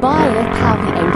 Baie Pauli